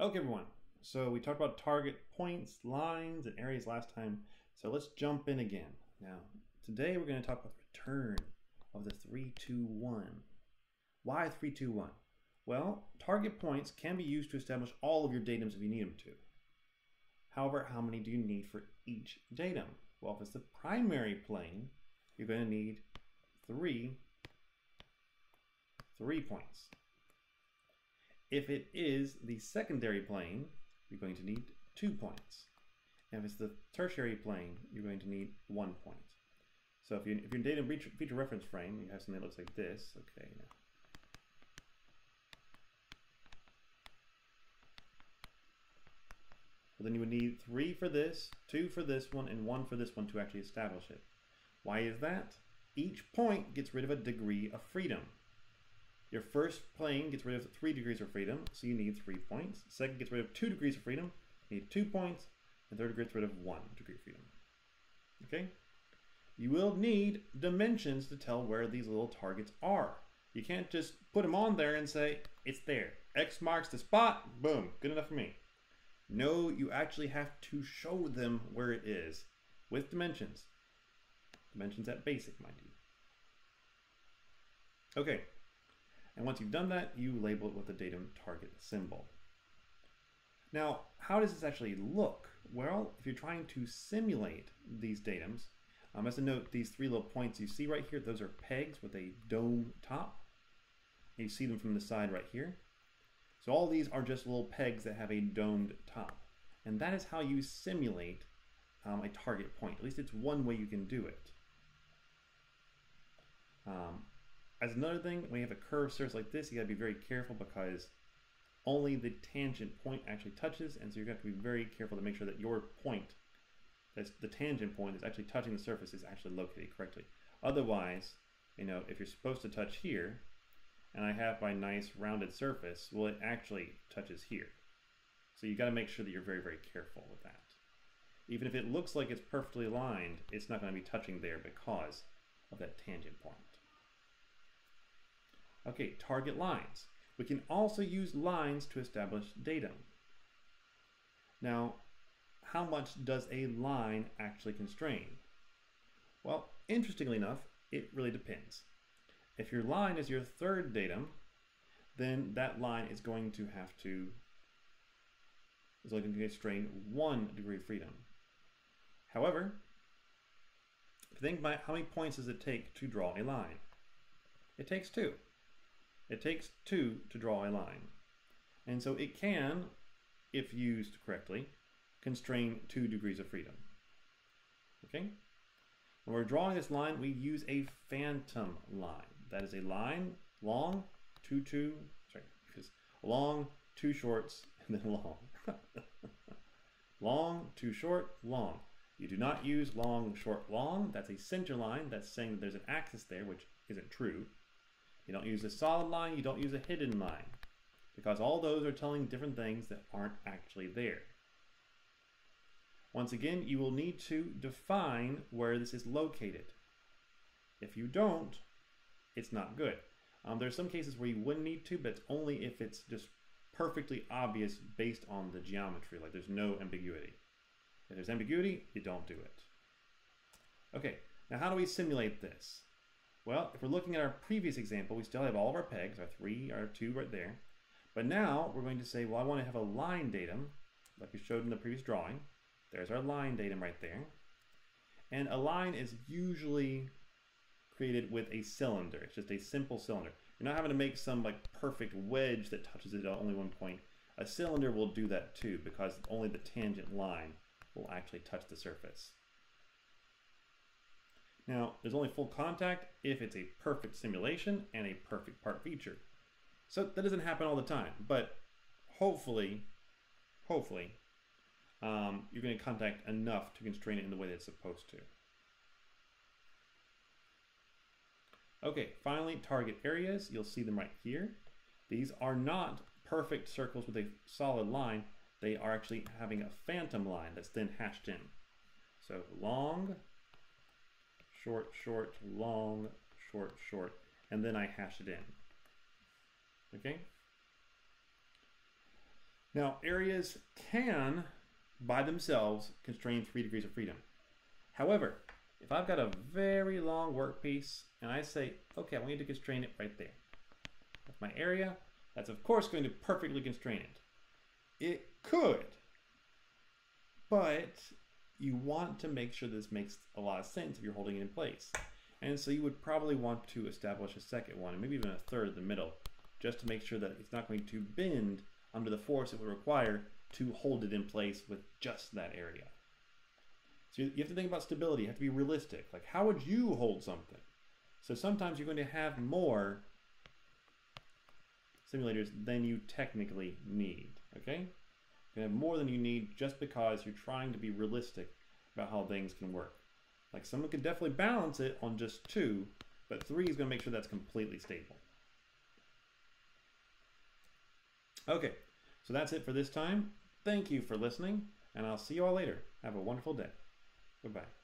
Okay, everyone. So we talked about target points, lines, and areas last time. So let's jump in again. Now, today we're going to talk about the return of the 321. Why 321? Well, target points can be used to establish all of your datums if you need them to. However, how many do you need for each datum? Well, if it's the primary plane, you're going to need three, three points. If it is the secondary plane, you're going to need two points. And if it's the tertiary plane, you're going to need one point. So if, you, if you're in datum feature reference frame, you have something that looks like this. Okay, now. Well, then you would need three for this, two for this one, and one for this one to actually establish it. Why is that? Each point gets rid of a degree of freedom. Your first plane gets rid of three degrees of freedom, so you need three points. Second gets rid of two degrees of freedom, you need two points. And third gets rid of one degree of freedom. Okay? You will need dimensions to tell where these little targets are. You can't just put them on there and say, it's there. X marks the spot, boom, good enough for me. No, you actually have to show them where it is with dimensions. Dimensions at basic, mind you. Okay, and once you've done that, you label it with the datum target symbol. Now, how does this actually look? Well, if you're trying to simulate these datums, um, as a note, these three little points you see right here, those are pegs with a dome top. You see them from the side right here. So all these are just little pegs that have a domed top. And that is how you simulate um, a target point. At least it's one way you can do it. Um, as another thing, when you have a curved surface like this, you gotta be very careful because only the tangent point actually touches, and so you're to have to be very careful to make sure that your point, that's the tangent point, that's actually touching the surface, is actually located correctly. Otherwise, you know, if you're supposed to touch here, and I have my nice rounded surface, well, it actually touches here. So you got to make sure that you're very, very careful with that. Even if it looks like it's perfectly aligned, it's not going to be touching there because of that tangent point. Okay, target lines. We can also use lines to establish datum. Now, how much does a line actually constrain? Well, interestingly enough, it really depends. If your line is your third datum, then that line is going to have to is only going to constrain one degree of freedom. However, think about how many points does it take to draw a line? It takes two. It takes two to draw a line. And so it can, if used correctly, constrain two degrees of freedom. Okay? When we're drawing this line, we use a phantom line. That is a line long, two, two, sorry, because long, two shorts, and then long. long, too short, long. You do not use long, short, long. That's a center line. That's saying that there's an axis there, which isn't true. You don't use a solid line, you don't use a hidden line. Because all those are telling different things that aren't actually there. Once again, you will need to define where this is located. If you don't, it's not good. Um, there are some cases where you wouldn't need to, but it's only if it's just perfectly obvious based on the geometry, like there's no ambiguity. If there's ambiguity, you don't do it. Okay, now how do we simulate this? Well, if we're looking at our previous example, we still have all of our pegs, our three, our two right there. But now we're going to say, well, I want to have a line datum, like we showed in the previous drawing. There's our line datum right there. And a line is usually created with a cylinder. It's just a simple cylinder. You're not having to make some like perfect wedge that touches it at only one point. A cylinder will do that too because only the tangent line will actually touch the surface. Now, there's only full contact if it's a perfect simulation and a perfect part feature. So that doesn't happen all the time, but hopefully, hopefully, um, you're going to contact enough to constrain it in the way that it's supposed to. Okay, finally, target areas. You'll see them right here. These are not perfect circles with a solid line. They are actually having a phantom line that's then hashed in. So long, short, short, long, short, short, and then I hash it in. Okay? Now, areas can, by themselves, constrain three degrees of freedom. However, if I've got a very long workpiece and I say, okay, I want you to constrain it right there. That's my area. That's of course going to perfectly constrain it. It could, but you want to make sure this makes a lot of sense if you're holding it in place. And so you would probably want to establish a second one, and maybe even a third in the middle, just to make sure that it's not going to bend under the force it would require to hold it in place with just that area. So you have to think about stability. You have to be realistic. Like, how would you hold something? So sometimes you're going to have more simulators than you technically need. Okay? You have more than you need just because you're trying to be realistic about how things can work. Like someone could definitely balance it on just two, but three is going to make sure that's completely stable. Okay, so that's it for this time. Thank you for listening, and I'll see you all later. Have a wonderful day. Goodbye.